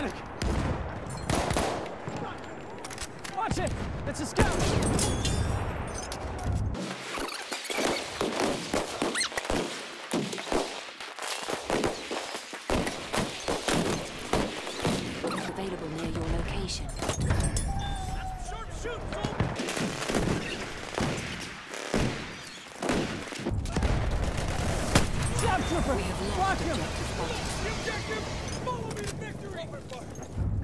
medic! Watch it! It's a scout! available near your location. Shoot, shoot, Block him!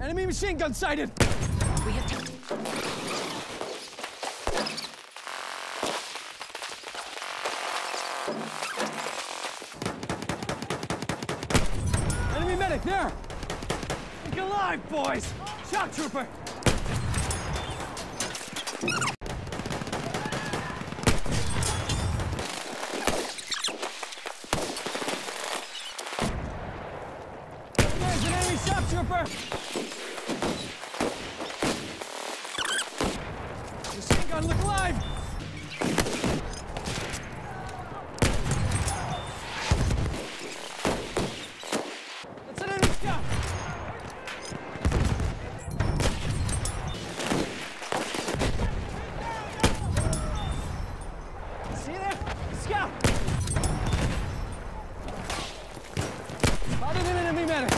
Enemy machine gun sighted! We have to... Enemy medic, there! Think alive, boys! Shock trooper! There's an enemy shock trooper! Machine gun, look alive! That's an enemy scout! See there? Scout! Spotted an enemy medic!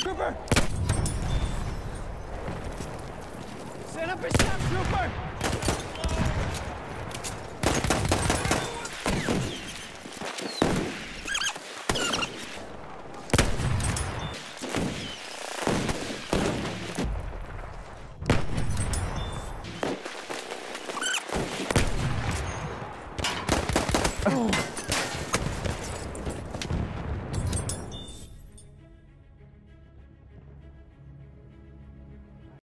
Trooper! Up a shock trooper!